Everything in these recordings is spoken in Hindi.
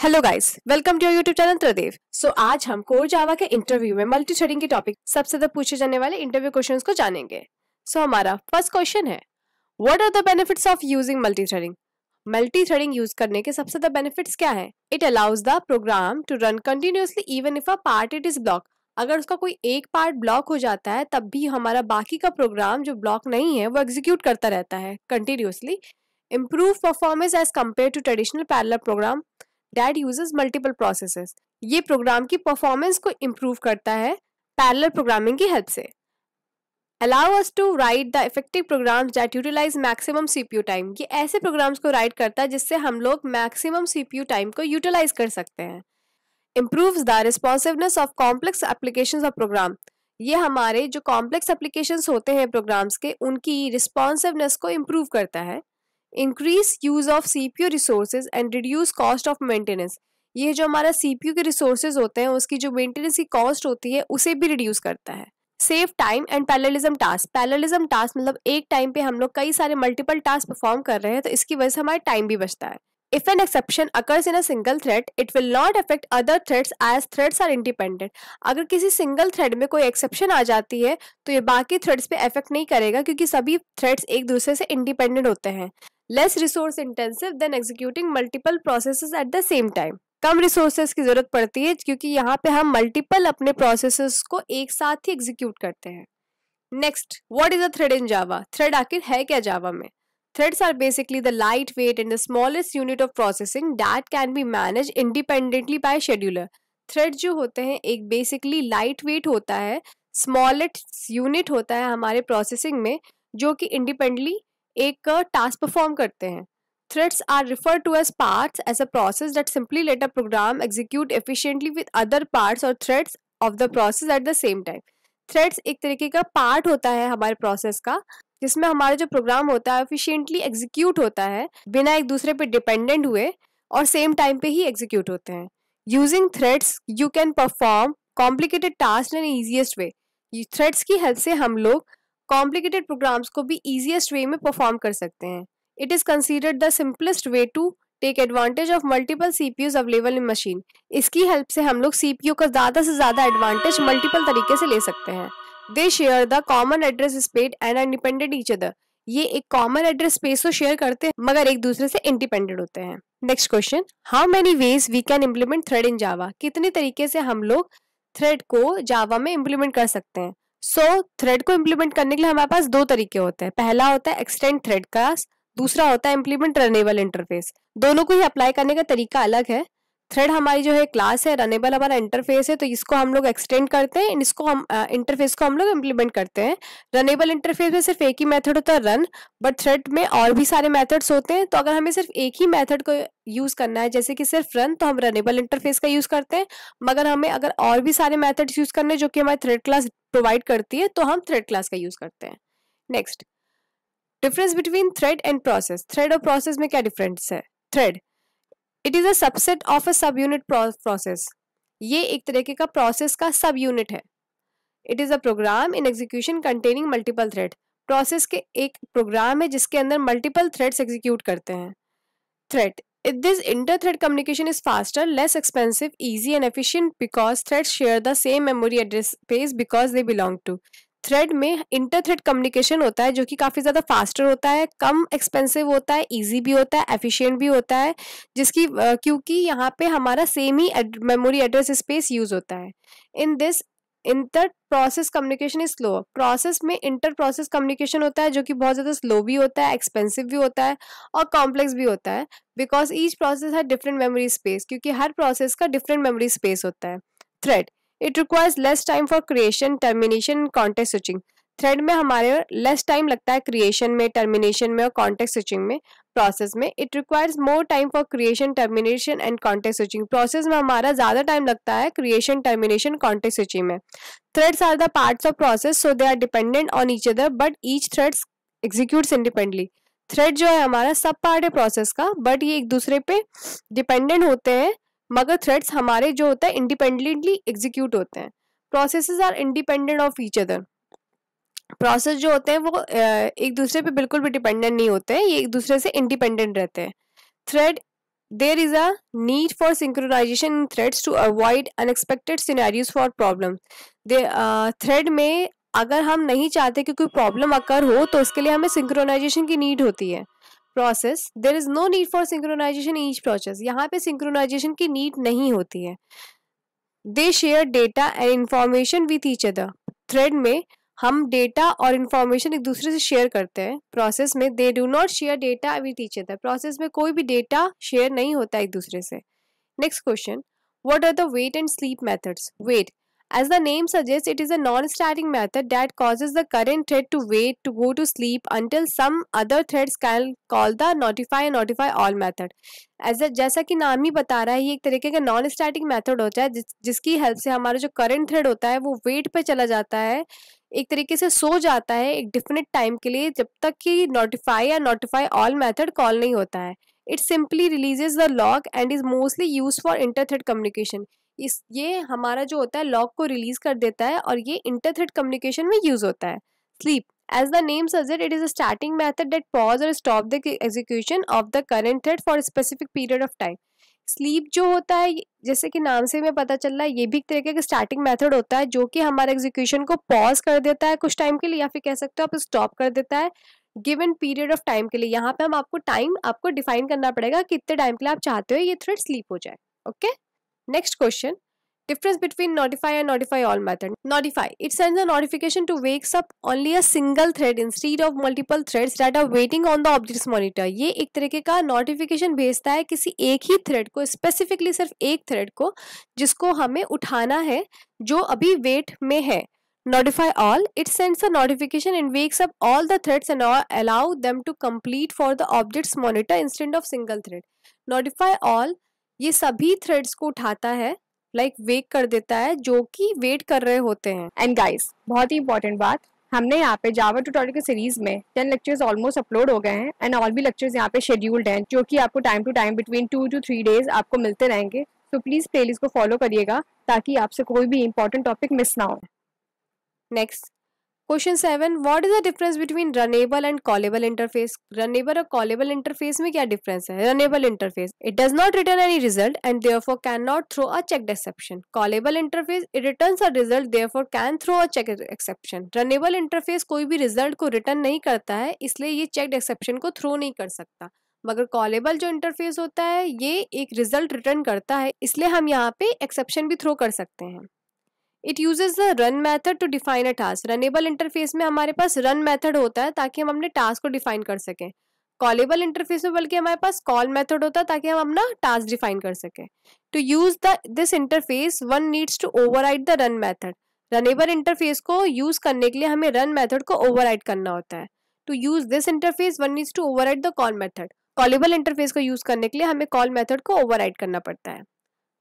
Hello guys welcome to YouTube channel Tridev so आज हम कोर जावा के इंटरव्यू में मल्टी थ्रेडिंग के टॉपिक सबसे ज़्यादा पूछे जाने वाले इंटरव्यू क्वेश्चंस को जानेंगे। सो so, हमारा फ़र्स्ट क्वेश्चन है what are the benefits of using multi threading multi threading use करने के सबसे ज़्यादा बेनिफिट्स क्या है? It allows the program to run continuously even if a part it is block अगर उसका कोई एक पार्ट ब्लॉक हो जाता है तब भी हमारा बाकी का प्रोग्राम जो ब्लॉक नहीं है वो एग्जीक्यूट करता रहता है continuously improve performance as compared to traditional parallel program. That uses multiple processes. ये प्रोग्राम की परफॉर्मेंस को इम्प्रूव करता है पैरेलल प्रोग्रामिंग की हेल्प से। Allow us to write the effective programs that utilise maximum CPU time ये ऐसे प्रोग्राम्स को राइट करता है जिससे हम लोग मैक्सिमम सीपीयू टाइम को यूटिलाइज कर सकते हैं। Improves the responsiveness of complex application of program ये हमारे जो कॉम्प्लेक्स एप्लीकेशंस होते हैं प्रोग्राम्स के, उनकी रिस्पॉन्सिवनेस को इम्प्रूव करता है। Increase use of CPU resources and reduce cost of maintenance ये जो हमारा सीपीयू के रिसोर्सेज होते हैं उसकी जो मेंटेनेंस की कॉस्ट होती है उसे भी रिड्यूस करता है। Save time and parallelism task parallelism task मतलब एक टाइम पे हम लोग कई सारे मल्टीपल टास्क परफॉर्म कर रहे हैं तो इसकी वजह से हमारा टाइम भी बचता है। If an exception occurs in a single thread, it will not affect other threads as threads are independent. अगर किसी सिंगल थ्रेड में कोई एक्सेप्शन आ जाती है तो ये बाकी थ्रेड्स पे इफ़ेक्ट नहीं करेगा क्योंकि सभी थ्रेड्स एक दूसरे से इंडिपेंडेंट होते हैं। Less resource intensive than executing multiple processes at the same time come resources की ज़रूरत पड़ती है, क्योंकि यहाँ पे हम मल्टीपल अपने प्रोसेसेस को एक साथ ही एग्जीक्यूट करते हैं। Next what is a thread in Java thread आखिर है क्या जावा में? Threads are basically the lightweight and the smallest unit of processing that can be managed independently by scheduler. Thread जो होते हैं, एक बेसिकली लाइट वेट होता है स्मॉलेस्ट यूनिट होता है हमारे प्रोसेसिंग में, जो कि इंडिपेंडेंटली एक टास्क परफॉर्म करते हैं। Threads are referred to as parts as a process that simply let a program execute efficiently with other parts or threads of the process at the same time. Threads एक तरीके का पार्ट होता है हमारे प्रोसेस का, जिसमें हमारा जो प्रोग्राम होता है एफिशिएंटली एग्जीक्यूट होता है, बिना एक दूसरे पे डिपेंडेंट हुए और सेम टाइम पे ही एग्जीक्यूट होते हैं। Using threads you can perform complicated task in easiest way threads की हेल्प से हम लोग कॉम्प्लिकेटेड प्रोग्राम्स को भी ईजिएस्ट वे में परफॉर्म कर सकते हैं। It is considered the simplest way to take advantage of multiple CPUs available in machine इसकी हेल्प से हम लोग सीपीयू का ज़्यादा से ज़्यादा एडवांटेज मल्टीपल तरीके से ले सकते हैं। They share the common address space and independent each other ये एक कॉमन एड्रेस स्पेस तो शेयर करते हैं, मगर एक दूसरे से इंडिपेंडेंट होते हैं। Next question how many ways we can implement thread in Java कितने तरीके से हम लोग थ्रेड को जावा में इम्प्लीमेंट कर सकते हैं? सो so, थ्रेड को इम्प्लीमेंट करने के लिए हमारे पास दो तरीके होते हैं। पहला होता है एक्सटेंड थ्रेड का दूसरा होता है इम्प्लीमेंट रनेबल इंटरफेस दोनों को ही अप्लाई करने का तरीका अलग है। थ्रेड हमारी जो है क्लास है रनेबल हमारा इंटरफेस है तो इसको हम लोग एक्सटेंड करते हैं, इसको हम इंटरफेस को हम लोग इम्प्लीमेंट करते हैं। रनेबल इंटरफेस में सिर्फ़ एक ही मेथड होता है रन बट थ्रेड में और भी सारे मेथड्स होते हैं तो अगर हमें सिर्फ़ एक ही मेथड को यूज़ करना है, जैसे कि सिर्फ़ रन तो हम रनेबल इंटरफेस का यूज़ करते हैं, मगर हमें अगर और भी सारे मेथड्स यूज़ करने जो कि हमारी थ्रेड क्लास प्रोवाइड करती है तो हम थ्रेड क्लास का यूज़ करते हैं। Next difference between thread and process thread और प्रोसेस में क्या डिफरेंस है? Thread it is a subset of a sub unit process ये एक तरीके का प्रोसेस का सब यूनिट है। It is a program in execution containing multiple thread process के एक प्रोग्राम है जिसके अंदर मल्टीपल थ्रेड्स एग्जीक्यूट करते हैं। Thread this inter thread communication is faster less expensive easy and efficient because threads share the same memory address space because they belong to thread में इंटर थ्रेड कम्युनिकेशन होता है, जो कि काफ़ी ज़्यादा फास्टर होता है, कम एक्सपेंसिव होता है इजी भी होता है एफिशिएंट भी होता है, जिसकी क्योंकि यहाँ पे हमारा सेम ही मेमोरी एड्रेस स्पेस यूज़ होता है। In this inter process communication is slow process में इंटर प्रोसेस कम्युनिकेशन होता है, जो कि बहुत ज़्यादा स्लो भी होता है एक्सपेंसिव भी होता है और कॉम्प्लेक्स भी होता है because each process has different memory space क्योंकि हर प्रोसेस का डिफरेंट मेमोरी स्पेस होता है। Thread it requires less time for creation termination context switching thread में हमारे लेस टाइम लगता है क्रिएशन में टर्मिनेशन में और कॉन्टेक्ट स्विचिंग में प्रोसेस में. It requires more time for creation termination and context switching process में हमारा ज़्यादा टाइम लगता है क्रिएशन टर्मिनेशन कॉन्टेक्ट स्विचिंग में. Threads are the parts of process so they are dependent on each other but each threads executes independently thread जो है हमारा सब पार्ट है प्रोसेस का बट ये एक दूसरे पे डिपेंडेंट होते हैं मगर थ्रेड्स हमारे जो होता है इंडिपेंडेंटली एग्जीक्यूट होते हैं। Processes are independent of each other process जो होते हैं, वो एक दूसरे पे बिल्कुल भी डिपेंडेंट नहीं होते हैं, ये एक दूसरे से इंडिपेंडेंट रहते हैं। Thread there is need for synchronization in threads to avoid unexpected scenarios for problems दे थ्रेड में अगर हम नहीं चाहते कि कोई प्रॉब्लम अकर हो तो इसके लिए हमें सिंक्रोनाइजेशन की नीड होती है। Process there is no need for synchronisation each process यहाँ पे सिंक्रोनाइजेशन की नीड नहीं होती है। They share data and information with each other thread में हम डेटा और इन्फॉर्मेशन एक दूसरे से शेयर करते हैं। प्रोसेस में they do not share data with each other process में कोई भी डेटा शेयर नहीं होता एक दूसरे से। Next question what are the wait and sleep methods wait As the name suggests, it is a non-static method that causes the current thread to wait to go to sleep until some other threads can call the notify and notify all method. As जैसा कि नाम ही बता रहा है ये एक तरीके का नॉन स्टैटिक मेथड होता है जिस, जिसकी हेल्प से हमारा जो करंट थ्रेड होता है वो वेट पे चला जाता है एक तरीके से सो जाता है एक डिफिनेट टाइम के लिए जब तक कि नोटिफाई या नोटिफाई ऑल मेथड कॉल नहीं होता है it simply releases the lock and is mostly used for inter thread communication इस, ये हमारा जो होता है, लॉक को रिलीज़ कर देता है और ये इंटरथ्रेड कम्युनिकेशन में यूज़ होता है। Sleep as the name सजेट it is a starting method that pause or stop the execution of the current thread for specific period of time sleep जो होता है, जैसे कि नाम से हमें पता चल रहा है, ये भी एक तरीके का स्टार्टिंग मेथड होता है, जो कि हमारे एग्जीक्यूशन को पॉज कर देता है कुछ टाइम के लिए या फिर कह सकते हो आप स्टॉप कर देता है गिवन पीरियड ऑफ़ टाइम के लिए। यहाँ पे हम आपको टाइम आपको डिफाइन करना पड़ेगा कितने टाइम के लिए आप चाहते हो ये थ्रेड स्लीप हो जाए okay next question Difference between notify and notify all method. Notify. It sends a notification to wakes up only a single thread instead of multiple threads that are waiting on the object's monitor. ये एक तरीके का नोटिफिकेशन भेजता है किसी एक ही थ्रेड को स्पेसिफिकली सिर्फ़ एक थ्रेड को जिसको हमें उठाना है जो अभी वेट में है notify all it sends a notification and wakes up all the threads and allow them to complete for the object's monitor instead of single thread notify all ये सभी थ्रेड्स को उठाता है लाइक like, वेक कर देता है जो कि वेट कर रहे होते हैं। एंड गाइस बहुत ही इंपॉर्टेंट बात हमने यहाँ पे जावा ट्यूटोरियल सीरीज़ में टेन लेक्चर्स ऑलमोस्ट अपलोड हो गए हैं एंड ऑल भी लेक्चर्स यहाँ पे शेड्यूल्ड हैं जो कि आपको time to time between two to three days आपको मिलते रहेंगे। तो प्लीज़ प्लेलिस्ट को फॉलो करिएगा ताकि आपसे कोई भी इंपॉर्टेंट टॉपिक मिस ना हो। Next question seven what is the difference between runnable and callable interface runnable और कॉलेबल इंटरफेस में क्या डिफरेंस है? Runnable interface it does not return any result and therefore can not throw a check exception callable interface it returns a result therefore can throw a check exception runnable interface कोई भी रिज़ल्ट को रिटर्न नहीं करता है, इसलिए ये चेक एक्सेप्शन को थ्रो नहीं कर सकता। मगर कॉलेबल जो इंटरफेस होता है, ये एक रिज़ल्ट रिटर्न करता है, इसलिए हम यहाँ पे एक्सेप्शन भी थ्रो कर सकते हैं। It uses the run method to define a task runnable interface में हमारे पास रन मैथड होता है ताकि हम अपने टास्क को डिफाइन कर सकें। कॉलेबल इंटरफेस में बल्कि हमारे पास कॉल मेथड होता है ताकि हम अपना टास्क डिफाइन कर सकें। To use the this interface one needs to over the run method runnable interface को यूज़ करने के लिए हमें रन मैथड को ओवर करना होता है। To use this interface one needs to over the call method callable interface को यूज़ करने के लिए हमें कॉल मेथड को ओवर करना पड़ता है।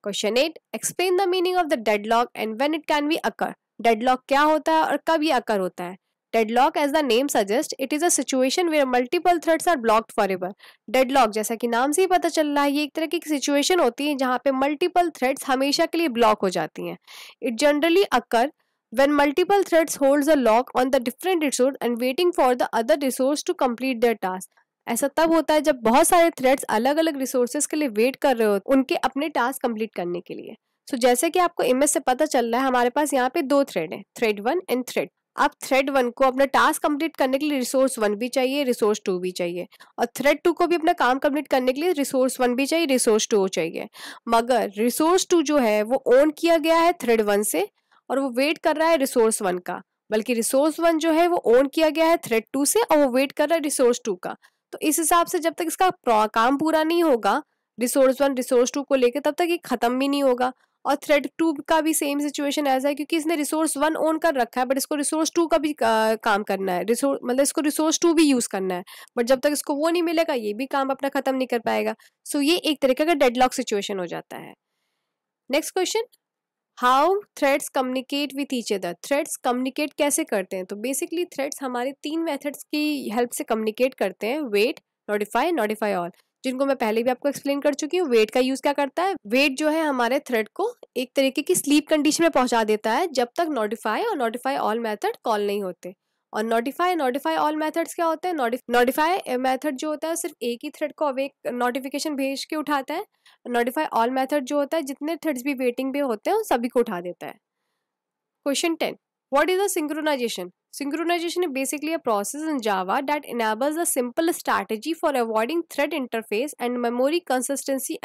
Question eight explain the meaning of the deadlock and when it can be occur deadlock क्या होता है और कब ये अकर होता है? Deadlock as the name suggest it is a situation where multiple threads are blocked forever deadlock जैसा कि नाम से ही पता चल रहा है, ये एक तरह की सिचुएशन होती है जहाँ पे मल्टीपल थ्रेड्स हमेशा के लिए ब्लॉक हो जाती हैं। It generally occur when multiple threads holds a lock on the different resource and waiting for the other resource to complete their task. ऐसा तब होता है जब बहुत सारे थ्रेड्स अलग अलग रिसोर्सेज के लिए वेट कर रहे हो उनके अपने टास्क कंप्लीट करने के लिए। सो so, जैसे कि आपको इमेज से पता चल रहा है हमारे पास यहाँ पे दो थ्रेड है थ्रेड वन एंड थ्रेड आप थ्रेड वन को अपना टास्क कंप्लीट करने के लिए रिसोर्स वन भी चाहिए रिसोर्स टू भी चाहिए। और थ्रेड टू को भी अपना काम कंप्लीट करने के लिए रिसोर्स वन भी चाहिए रिसोर्स टू चाहिए। मगर रिसोर्स टू जो है वो ऑन किया गया है थ्रेड वन से और वो वेट कर रहा है रिसोर्स वन का। बल्कि रिसोर्स वन जो है वो ऑन किया गया है थ्रेड टू से और वो वेट कर रहा है रिसोर्स टू का। तो इस हिसाब से जब तक इसका काम पूरा नहीं होगा रिसोर्स वन रिसोर्स टू को लेकर तब तक ये खत्म भी नहीं होगा। और थ्रेड टू का भी सेम सिचुएशन ऐसा है क्योंकि इसने रिसोर्स वन ऑन कर रखा है बट इसको रिसोर्स टू का भी काम करना है। रिसोर्स मतलब इसको रिसोर्स टू भी यूज़ करना है। बट जब तक इसको वो नहीं मिलेगा ये भी काम अपना खत्म नहीं कर पाएगा। सो so, ये एक तरीके का डेडलॉक सिचुएशन हो जाता है। Next question how threads communicate with each other threads communicate कैसे करते हैं? तो बेसिकली थ्रेड्स हमारे तीन मेथड्स की हेल्प से कम्युनिकेट करते हैं. वेट नोटिफाई नोटिफाई ऑल जिनको मैं पहले भी आपको एक्सप्लेन कर चुकी हूँ वेट का यूज़ क्या करता है? वेट जो है हमारे थ्रेड को एक तरीके की स्लीप कंडीशन में पहुँचा देता है, जब तक नोटिफाई और नोटिफाई ऑल मेथड कॉल नहीं होते. और नोटिफाई नोटिफाई ऑल मेथड्स क्या होते हैं? नोटिफाई मेथड जो होता है, सिर्फ़ एक ही थ्रेड को अवेक नोटिफिकेशन भेज के उठाता है। नोटिफाई ऑल मेथड जो होता है, जितने थ्रेड्स भी वेटिंग पे होते हैं सभी को उठा देता है question ten What is a synchronization? Synchronization is basically a process in Java that enables a simple strategy for avoiding thread interface and memory consistency.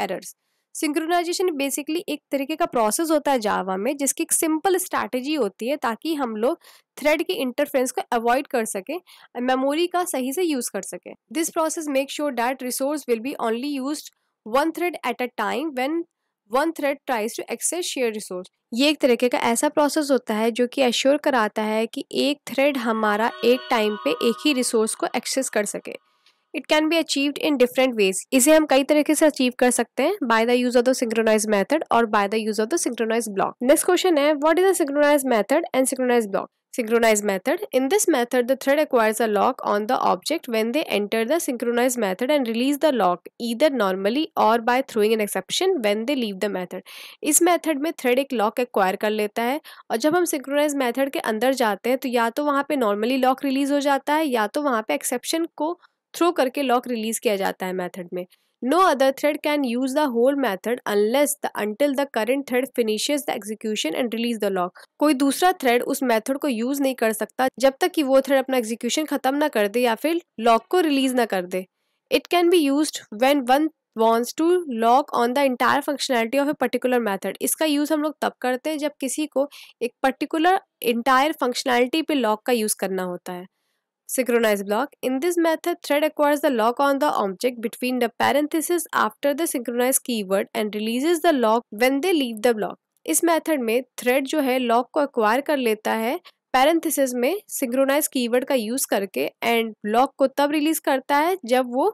Synchronisation basically एक तरीके का प्रोसेस होता है जावा में, जिसकी एक सिंपल स्ट्रैटेजी होती है ताकि हम लोग थ्रेड के इंटरफेरेंस को अवॉइड कर सके मेमोरी का सही से यूज़ कर सके this process make sure that resource will be only use one thread at a time when one thread tries to access share resource ये एक तरीके का ऐसा प्रोसेस होता है जो कि एश्योर कराता है कि एक थ्रेड हमारा एक टाइम पे एक ही रिसोर्स को एक्सेस कर सके। It can be achieved in different ways इसे हम कई तरीके से अचीव कर सकते हैं by the use of the synchronise method और by the use of the synchronise block next question है what is the synchronise method and synchronise block synchronized method. In this method, the thread acquires a lock on the object when they enter the synchronized method and release the lock either normally or by throwing an exception when they leave the method. इस method में thread एक lock acquire कर लेता है और जब हम synchronized method के अंदर जाते हैं तो या तो वहाँ पे normally lock release हो जाता है या तो वहाँ पे exception को थ्रो करके लॉक रिलीज़ किया जाता है मेथड में no other thread can use the whole method unless the until the current thread finishes the execution and release the lock कोई दूसरा थ्रेड उस मेथड को यूज़ नहीं कर सकता जब तक कि वो थ्रेड अपना एग्जीक्यूशन खत्म ना कर दे या फिर लॉक को रिलीज़ ना कर दे। It can be use when one wants to lock on the entire functionality of a particular method इसका यूज़ हम लोग तब करते हैं जब किसी को एक पर्टिकुलर इंटायर फंक्शनैलिटी पे लॉक का यूज़ करना होता है। Synchronized block. In this method, thread acquires the lock on the object between the parentheses after the synchronized keyword and releases the lock when they leave the block. इस मेथड में थ्रेड जो है लॉक को एक्वायर कर लेता है पैरेंथिस में सिंक्रोनाइज कीवर्ड का यूज़ करके एंड ब्लॉक को तब रिलीज़ करता है जब वो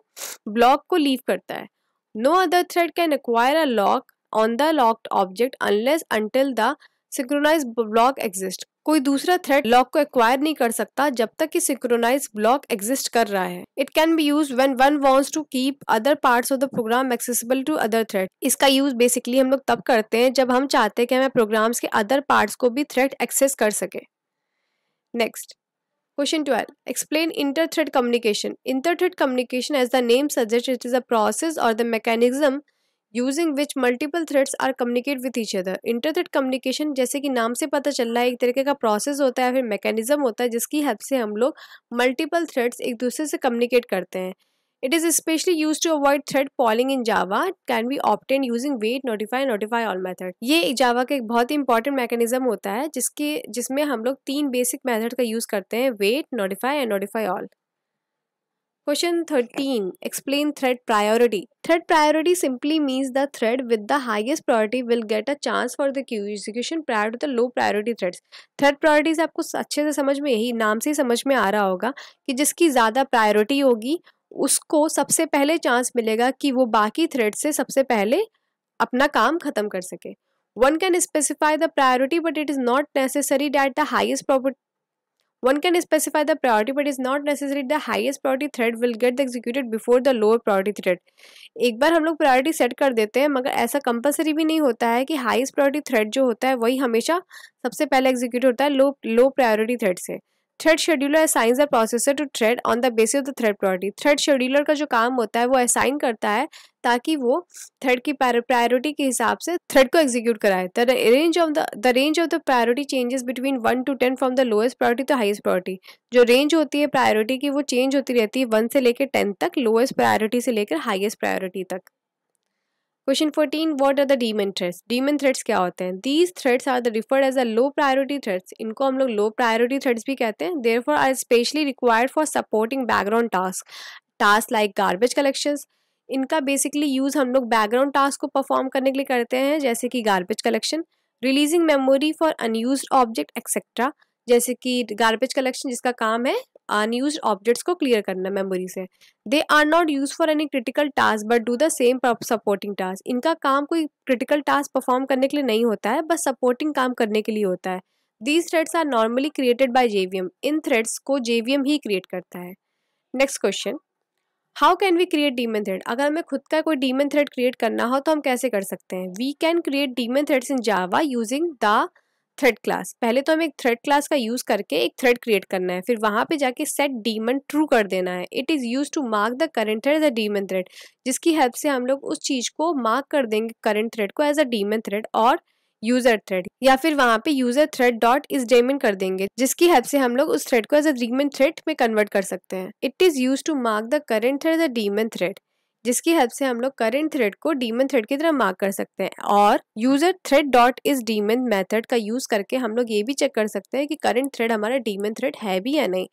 ब्लॉक को लीव करता है no other thread can acquire a lock on the locked object unless until the synchronise block exist कोई दूसरा थ्रेड लॉक को एक्वायर नहीं कर सकता जब तक कि सिंक्रोनाइज ब्लॉक एग्जिस्ट कर रहा है it can be use when one wants to keep other parts of the program accessible to other thread इसका यूज़ बेसिकली हम लोग तब करते हैं जब हम चाहते हैं कि हमें प्रोग्राम्स के अदर पार्ट्स को भी थ्रेड एक्सेस कर सके next Question 12. Explain inter-thread communication. Inter-thread communication, as the name suggests, it is a process or the mechanism using which multiple threads are communicate with each other interthread communication जैसे कि नाम से पता चल रहा है, एक तरीके का प्रोसेस होता है फिर मैकेनिज्म होता है जिसकी हेल्प से हम लोग मल्टीपल थ्रेड्स एक दूसरे से कम्युनिकेट करते हैं। It is specially use to avoid thread polling in Java can be obtain using wait notify notify all method ये जावा का एक बहुत ही इंपॉर्टेंट मैकेनिज्म होता है जिसके, जिसमें हम लोग तीन बेसिक मेथड का यूज़ करते हैं wait notify and notify all question thirteen explain thread priority thread priority simply means the thread with the highest priority will get a chance for the queue execution prior to the low priority threads thread priorities आपको अच्छे से समझ में, यही नाम से ही समझ में आ रहा होगा कि जिसकी ज़्यादा प्रायोरिटी होगी, उसको सबसे पहले चांस मिलेगा कि वो बाकी थ्रेड से सबसे पहले अपना काम खत्म कर सके। One can specify the priority but it is not necessary that the highest One can specify the priority but is not necessary the highest priority thread will get executed before the lower priority thread. एक बार हम लोग प्रायोरिटी सेट कर देते हैं मगर ऐसा कंपलसरी भी नहीं होता है कि हाईएस्ट प्रायोरिटी थ्रेड जो होता है वही हमेशा सबसे पहले एग्जीक्यूट होता है लो लो प्रायोरिटी थ्रेड से thread scheduler assigns the processor to thread on the basis of the thread priority thread scheduler का जो काम होता है, वो असाइन करता है ताकि वो थ्रेड की प्रायोरिटी के हिसाब से थ्रेड को एग्जीक्यूट कराए। The range of the range of the priority changes between one to ten from the lowest priority to highest priority जो रेंज होती है प्रायोरिटी की, वो चेंज होती रहती है वन से लेकर टेन तक लोएस्ट प्रायोरिटी से लेकर हाईएस्ट प्रायोरिटी तक। Question fourteen what are the daemon threads daemon threads क्या होते हैं? These threads are the referred as a low priority threads इनको हम लोग लो प्रायोरिटी थ्रेड्स भी कहते हैं. Therefore are specially required for supporting background task task like garbage collection इनका बेसिकली यूज़ हम लोग बैकग्राउंड टास्क को परफॉर्म करने के लिए करते हैं, जैसे कि garbage collection releasing memory for unused object etcetera जैसे कि गार्बेज कलेक्शन जिसका काम है अनयूज ऑब्जेक्ट्स को क्लियर करना मेमोरी से। They are not use for any critical task but do the same supporting task इनका काम कोई क्रिटिकल टास्क परफॉर्म करने के लिए नहीं होता है बस सपोर्टिंग काम करने के लिए होता है। These threads are normally created by JVM in threads को जेवीएम ही क्रिएट करता है। Next question how can we create daemon thread अगर हमें खुद का कोई डीमन थ्रेड क्रिएट करना हो तो हम कैसे कर सकते हैं? We can create daemon threads in Java using the thread class पहले तो हमें एक थ्रेड क्लास का यूज़ करके एक थ्रेड क्रिएट करना है, फिर वहाँ पे जाके सेट डीमन ट्रू कर देना है। It is use to mark the current thread as a daemon thread जिसकी हेल्प से हम लोग उस चीज़ को मार्क कर देंगे करेंट थ्रेड को एज अ डीमन थ्रेड और यूज़र थ्रेड या फिर वहाँ पे user thread dot is daemon कर देंगे, जिसकी हेल्प से हम लोग उस थ्रेड को एज अ डीमन थ्रेड में कन्वर्ट कर सकते हैं। It is use to mark the current thread as a daemon thread जिसकी हेल्प से हम लोग करेंट थ्रेड को डीमन थ्रेड की तरह मार्क कर सकते हैं। और user thread dot is daemon method का यूज़ करके हम लोग ये भी चेक कर सकते हैं कि करेंट थ्रेड हमारा डीमन थ्रेड है भी या नहीं।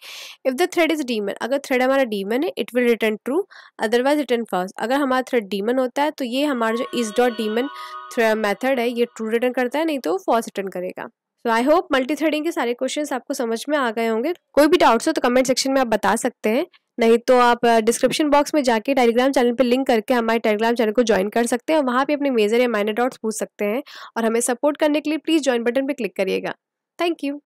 If the thread is daemon अगर थ्रेड हमारा डीमन है it will return true otherwise return false अगर हमारा थ्रेड डीमन होता है तो ये हमारा जो इज़ डॉट डीमन मेथड है, ये ट्रू रिटर्न करता है, नहीं तो फॉल्स रिटर्न करेगा। तो आई होप मल्टी थ्रेडिंग के सारे क्वेश्चंस आपको समझ में आ गए होंगे। कोई भी डाउट्स हो तो कमेंट सेक्शन में आप बता सकते हैं। नहीं तो आप डिस्क्रिप्शन बॉक्स में जाके टेलीग्राम चैनल पर लिंक करके हमारे टेलीग्राम चैनल को ज्वाइन कर सकते हैं और वहाँ पे अपने मेजर या माइनर डॉट्स पूछ सकते हैं और हमें सपोर्ट करने के लिए प्लीज़ ज्वाइन बटन पर क्लिक करिएगा। Thank you